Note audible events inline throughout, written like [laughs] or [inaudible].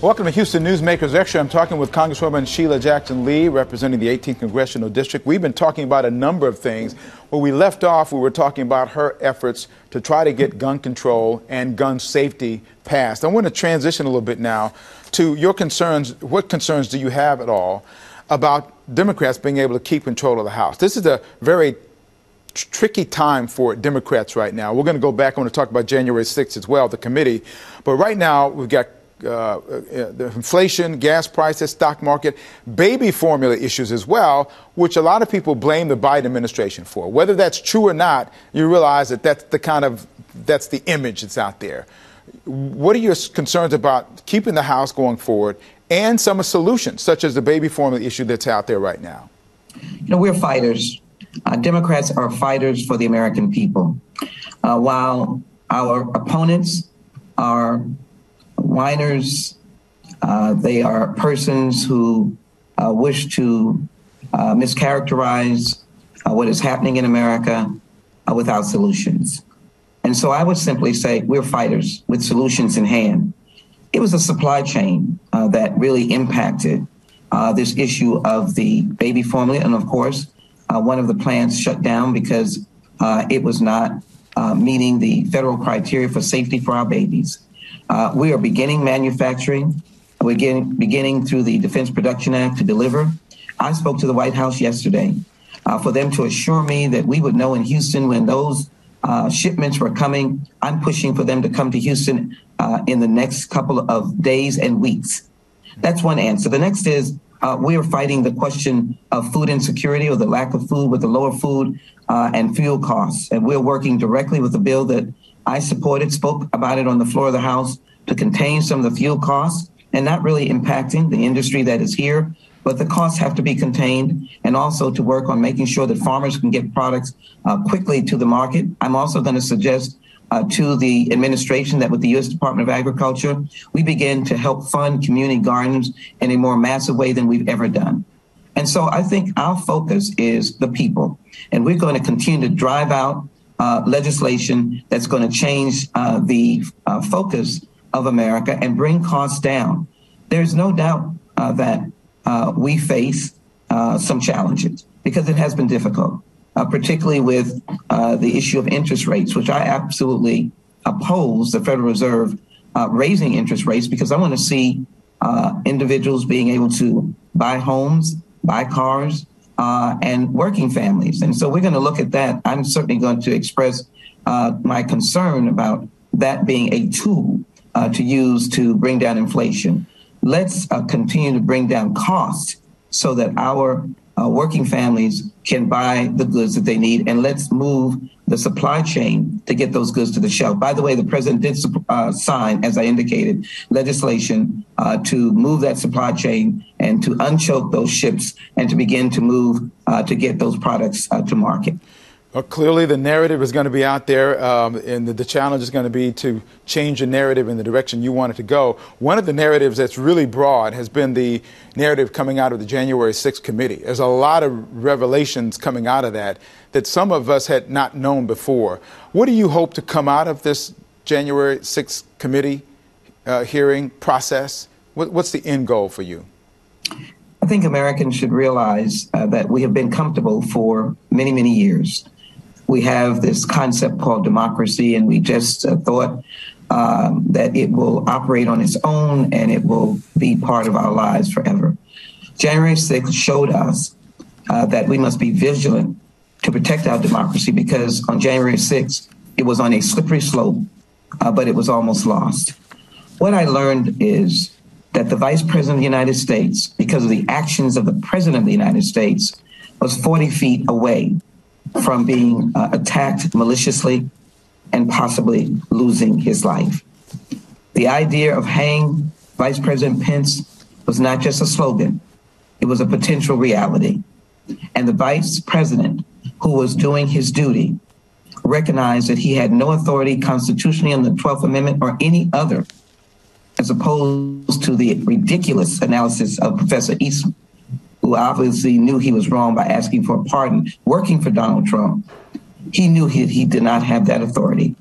Welcome to Houston Newsmakers Extra. I'm talking with Congresswoman Sheila Jackson Lee, representing the 18th Congressional District. We've been talking about a number of things. Where we left off, we were talking about her efforts to try to get gun control and gun safety passed. I want to transition a little bit now to your concerns. What concerns do you have at all about Democrats being able to keep control of the House? This is a very tricky time for Democrats right now. We're going to go back. I want to talk about January 6th as well, the committee. But right now, we've got uh, uh, the inflation, gas prices, stock market, baby formula issues as well, which a lot of people blame the Biden administration for. Whether that's true or not, you realize that that's the kind of that's the image that's out there. What are your concerns about keeping the House going forward and some solutions, such as the baby formula issue that's out there right now? You know, we're fighters. Uh, Democrats are fighters for the American people. Uh, while our opponents are whiners. Uh, they are persons who uh, wish to uh, mischaracterize uh, what is happening in America uh, without solutions. And so I would simply say we're fighters with solutions in hand. It was a supply chain uh, that really impacted this issue of the baby formula. And of course, one of the plants shut down because it was not meeting the federal criteria for safety for our babies. Uh, we are beginning manufacturing. We're getting, beginning through the Defense Production Act to deliver. I spoke to the White House yesterday uh, for them to assure me that we would know in Houston when those uh, shipments were coming. I'm pushing for them to come to Houston uh, in the next couple of days and weeks. That's one answer. The next is uh, we are fighting the question of food insecurity or the lack of food with the lower food uh, and fuel costs. And we're working directly with the bill that I supported, spoke about it on the floor of the House to contain some of the fuel costs and not really impacting the industry that is here. But the costs have to be contained and also to work on making sure that farmers can get products uh, quickly to the market. I'm also going to suggest uh, to the administration that with the U.S. Department of Agriculture, we begin to help fund community gardens in a more massive way than we've ever done. And so I think our focus is the people. And we're going to continue to drive out uh, legislation that's going to change uh, the uh, focus of America and bring costs down. There's no doubt uh, that uh, we face uh, some challenges because it has been difficult, particularly with the issue of interest rates, which I absolutely oppose the Federal Reserve raising interest rates because I want to see individuals being able to buy homes, buy cars, uh, and working families. And so we're going to look at that. I'm certainly going to express uh, my concern about that being a tool uh, to use to bring down inflation. Let's uh, continue to bring down costs so that our uh, working families can buy the goods that they need, and let's move the supply chain to get those goods to the shelf. By the way, the president did uh, sign, as I indicated, legislation uh, to move that supply chain and to unchoke those ships and to begin to move uh, to get those products uh, to market. Well, clearly, the narrative is going to be out there, um, and the, the, challenge is going to be to change the narrative in the direction you want it to go. One of the narratives that's really broad has been the narrative coming out of the January 6th committee. There's a lot of revelations coming out of that that some of us had not known before. What do you hope to come out of this January 6th committee uh, hearing process? What, what's the end goal for you? I think Americans should realize uh, that we have been comfortable for many, many years we have this concept called democracy, and we just uh, thought um, that it will operate on its own and it will be part of our lives forever. January 6th showed us uh, that we must be vigilant to protect our democracy because on January 6th, it was on a slippery slope, uh, but it was almost lost. What I learned is that the Vice President of the United States, because of the actions of the President of the United States, was 40 feet away from being uh, attacked maliciously and possibly losing his life. The idea of hang Vice President Pence was not just a slogan, it was a potential reality. And the vice president, who was doing his duty, recognized that he had no authority constitutionally on the 12th Amendment or any other, as opposed to the ridiculous analysis of Professor Eastman who obviously knew he was wrong by asking for a pardon, working for Donald Trump, he knew he, he did not have that authority.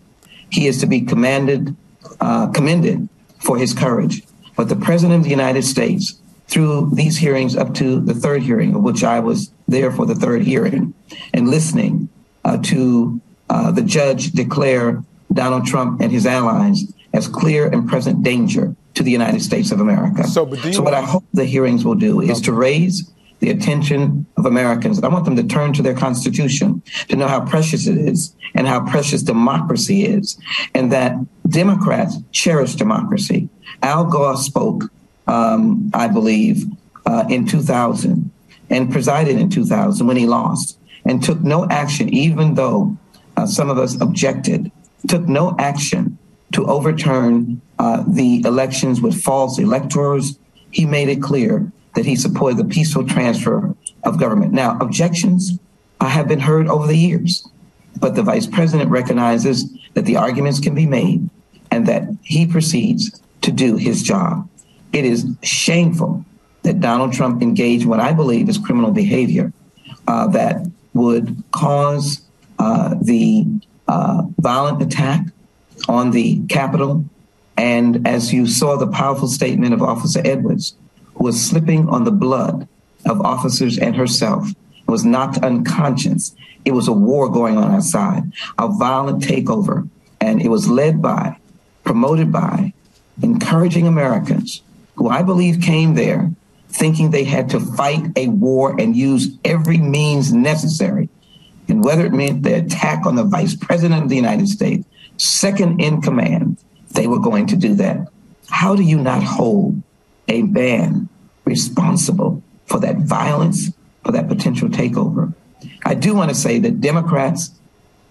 He is to be commanded, uh, commended for his courage. But the President of the United States, through these hearings up to the third hearing, of which I was there for the third hearing, and listening uh, to uh, the judge declare Donald Trump and his allies as clear and present danger to the United States of America. So, so what I hope the hearings will do is to raise the attention of Americans. I want them to turn to their Constitution to know how precious it is and how precious democracy is, and that Democrats cherish democracy. Al Gore spoke, um, I believe, uh, in 2000 and presided in 2000 when he lost and took no action, even though uh, some of us objected, took no action to overturn uh, the elections with false electors. He made it clear that he supported the peaceful transfer of government. Now, objections have been heard over the years, but the vice president recognizes that the arguments can be made and that he proceeds to do his job. It is shameful that Donald Trump engaged what I believe is criminal behavior uh, that would cause uh, the uh, violent attack on the Capitol. And as you saw the powerful statement of Officer Edwards, was slipping on the blood of officers and herself, was knocked unconscious. It was a war going on outside, a violent takeover. And it was led by, promoted by, encouraging Americans who I believe came there thinking they had to fight a war and use every means necessary. And whether it meant the attack on the vice president of the United States, second in command, they were going to do that. How do you not hold a man responsible for that violence, for that potential takeover. I do want to say that Democrats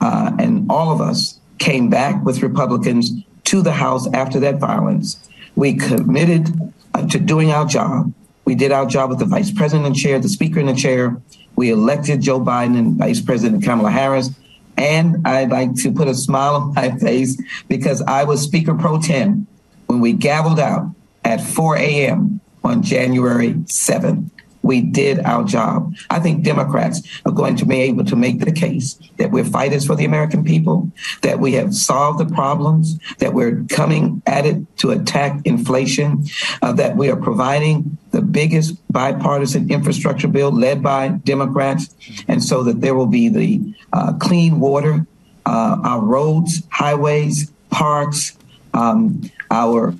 uh, and all of us came back with Republicans to the House after that violence. We committed uh, to doing our job. We did our job with the vice president the chair, the speaker in the chair. We elected Joe Biden and Vice President Kamala Harris. And I'd like to put a smile on my [laughs] face because I was Speaker pro tem when we gavelled out at 4 a.m. on January 7th. We did our job. I think Democrats are going to be able to make the case that we're fighters for the American people, that we have solved the problems, that we're coming at it to attack inflation, uh, that we are providing the biggest bipartisan infrastructure bill led by Democrats, and so that there will be the uh, clean water, uh, our roads, highways, parks, um, our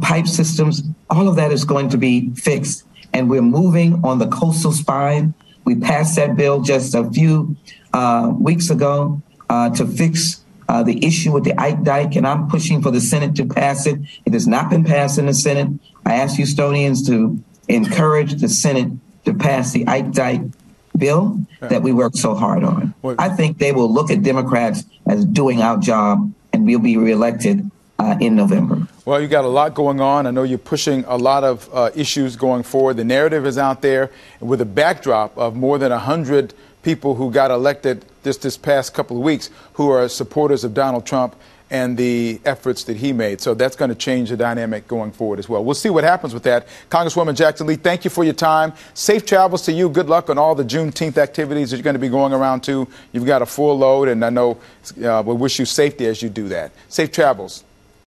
pipe systems, all of that is going to be fixed. And we're moving on the coastal spine. We passed that bill just a few uh, weeks ago uh, to fix uh, the issue with the Ike Dike, and I'm pushing for the Senate to pass it. It has not been passed in the Senate. I ask Houstonians to encourage the Senate to pass the Ike Dike bill that we worked so hard on. I think they will look at Democrats as doing our job, and we'll be reelected uh, in November. Well, you got a lot going on. I know you're pushing a lot of uh, issues going forward. The narrative is out there with a backdrop of more than 100 people who got elected just this past couple of weeks who are supporters of Donald Trump and the efforts that he made. So that's going to change the dynamic going forward as well. We'll see what happens with that. Congresswoman Jackson Lee, thank you for your time. Safe travels to you. Good luck on all the Juneteenth activities that you're going to be going around to. You've got a full load, and I know uh, we wish you safety as you do that. Safe travels.